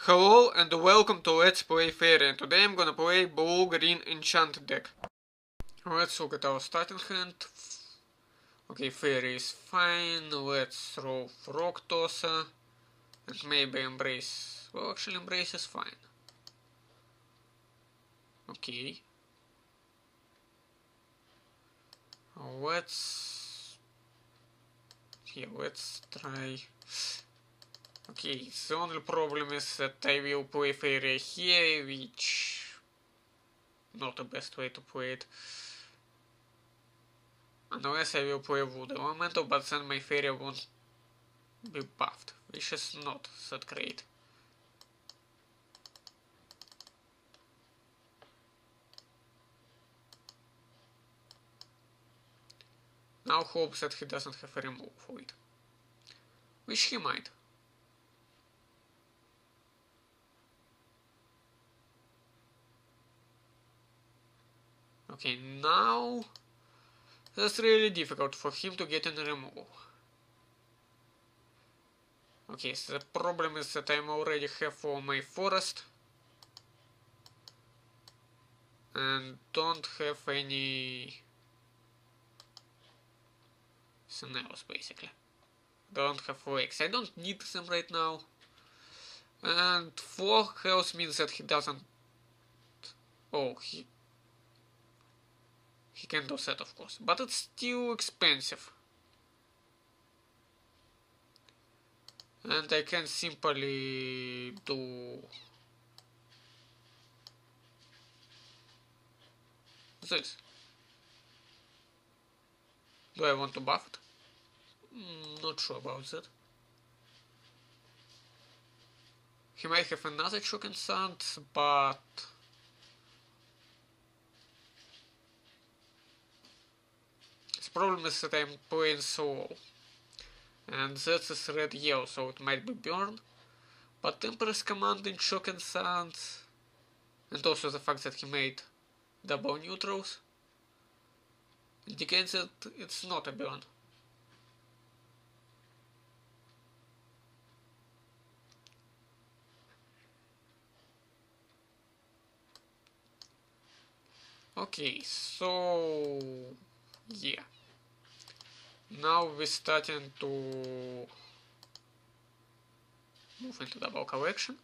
Hello and welcome to Let's Play Faeria and today I'm gonna play Blue-Green Enchant deck. Let's look at our starting hand. Okay, Fairy is fine, let's throw Frog Tosser and maybe Embrace. Well, actually Embrace is fine. Okay. Let's... Yeah, let's try... Okay, the only problem is that I will play Fairy here, which... Not the best way to play it. Unless I will play Wood Elemental, but then my Fairy won't be buffed, which is not that great. Now hope that he doesn't have a remove for it. Which he might. Okay, now that's really difficult for him to get in removal. Okay, so the problem is that I already have for my forest and don't have any scenarios basically. Don't have legs. I don't need them right now. And 4 health means that he doesn't... Oh, he he can do that, of course, but it's still expensive. And I can simply do this. Do I want to buff it? Mm, not sure about that. He may have another Choking Sand, but problem is that I'm playing solo. And that is red yellow, so it might be burn. But Empress Command in Choking Sands, and also the fact that he made double neutrals, indicates that it's not a burn. Okay, so yeah now we're starting to move into double collection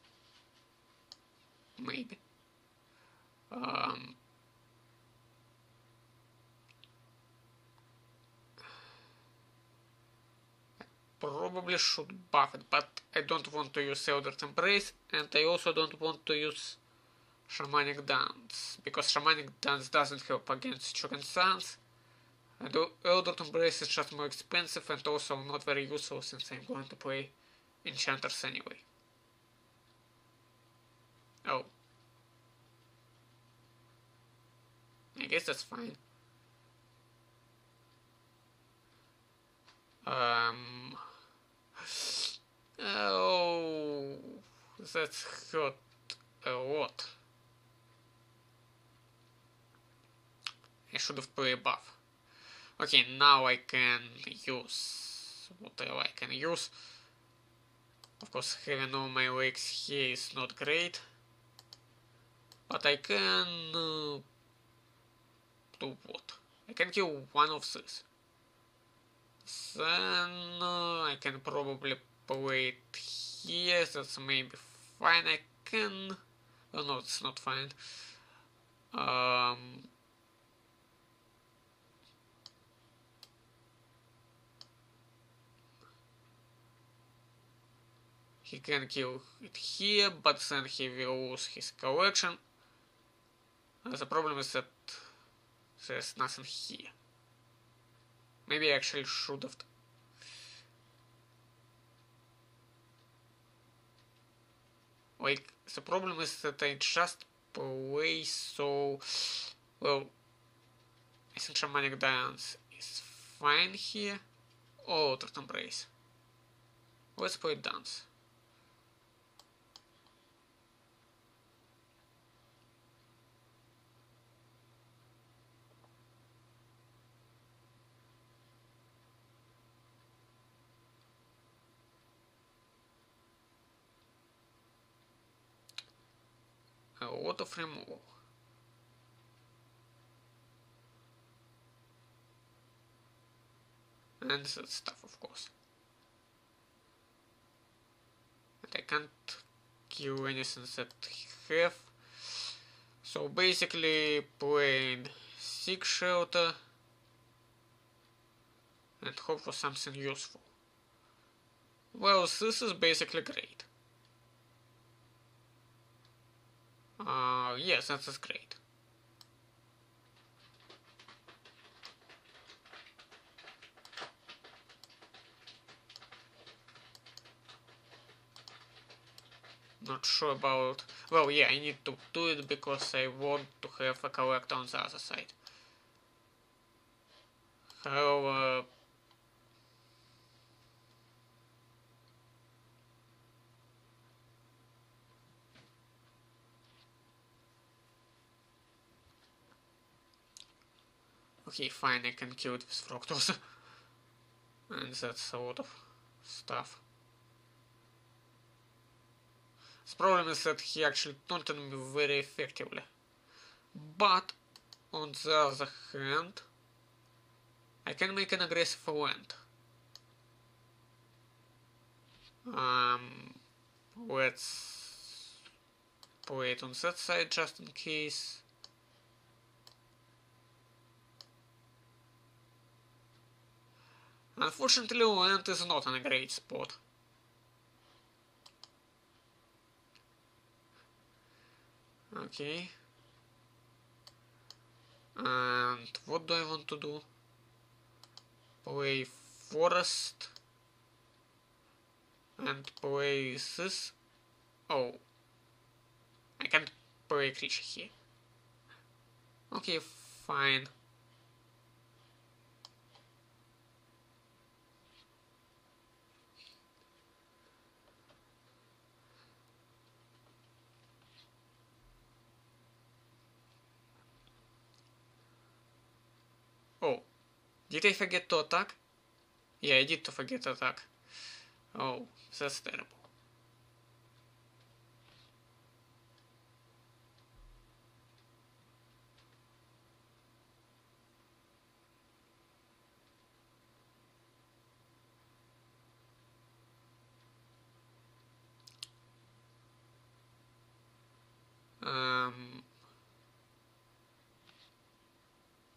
maybe. Um, probably should buff it, but I don't want to use Eldritch Embrace, and I also don't want to use Shamanic Dance, because Shamanic Dance doesn't help against Choking Sands, and Eldritch Embrace is just more expensive and also not very useful since I'm going to play Enchanters anyway. Oh. I guess that's fine. Um... Oh... That's hurt a lot. I should have played buff. Okay, now I can use whatever I can use. Of course, having all my legs here is not great. But I can uh, do what? I can kill one of these. Then uh, I can probably play it here, that's maybe fine. I can... Oh no, it's not fine. Um, He can kill it here, but then he will lose his collection. The problem is that there's nothing here. Maybe I actually should have. Like, the problem is that I just play so... Well, I think Shamanic Dance is fine here. Oh, Totem Brace. Let's play Dance. Lot of removal. And that stuff, of course. And I can't kill anything that have. So basically playing Siege Shelter and hope for something useful. Well, this is basically great. Uh, yes, that is great. Not sure about... Well, yeah, I need to do it because I want to have a collector on the other side. However, Okay, fine, I can kill it with Froctos. and that's a lot of stuff. The problem is that he actually taunted me very effectively. But, on the other hand, I can make an aggressive land. Um, let's play it on that side just in case. Unfortunately, land is not in a great spot. Okay. And what do I want to do? Play forest and play this. Oh, I can't play creature here. Okay, fine. Oh, did I forget to attack? Yeah, I did to forget to attack. Oh, that's terrible. Um,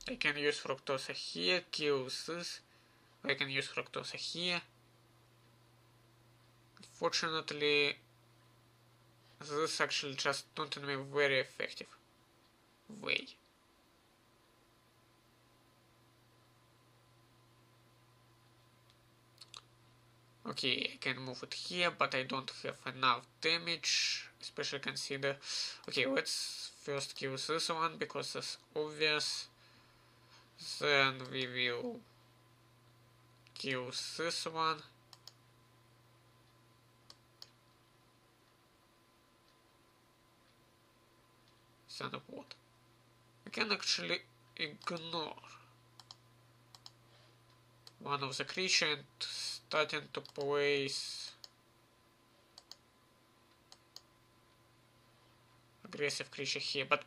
I can use Frog Tosser here, kills this. I can use Frog Tosser here. Fortunately, this actually just not in a very effective way. Okay, I can move it here, but I don't have enough damage, especially consider... Okay, let's first kill this one, because it's obvious. Then we will kill this one. Of what? I can actually ignore one of the creature and starting to place aggressive creature here, but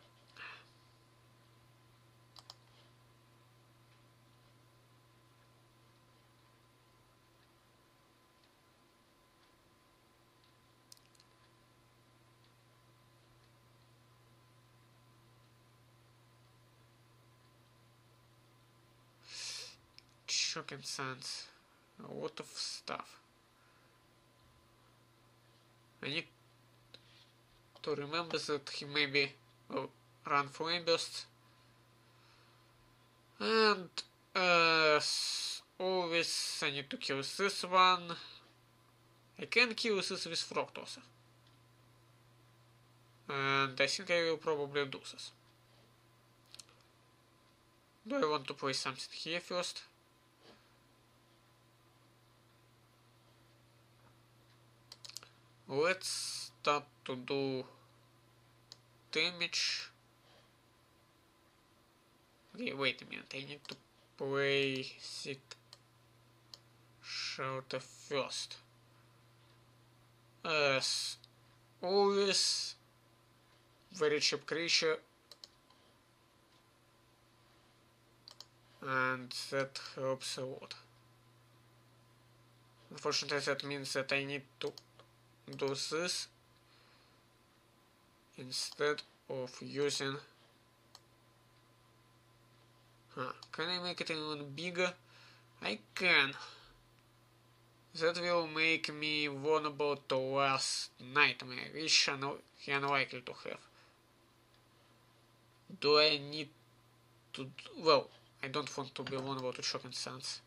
Choking Sands. A lot of stuff. I need to remember that he maybe will run flame bursts. And uh, always I need to kill this one. I can kill this with Frog Tosser. And I think I will probably do this. Do I want to play something here first? Let's start to do damage. Okay wait a minute. I need to play it. Shelter first. As always very cheap creature. And that helps a lot. Unfortunately, that means that I need to do this instead of using... Huh, can I make it even bigger? I can. That will make me vulnerable to last nightmare, which I'm unlikely to have. Do I need to... well, I don't want to be vulnerable to Choking Sands.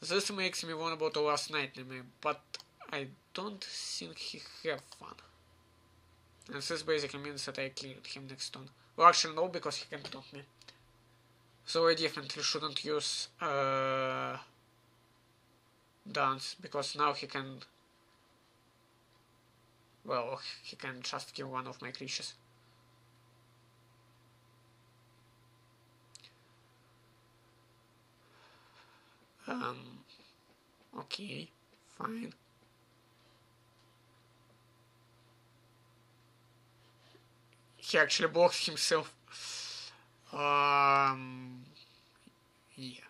This makes me vulnerable to last nightmare, but I don't think he have fun. And this basically means that I killed him next turn. Well, actually no, because he can taunt me. So I definitely shouldn't use uh, dance, because now he can... Well, he can just kill one of my creatures. Um, okay, fine. he actually blocks himself. Um, yeah.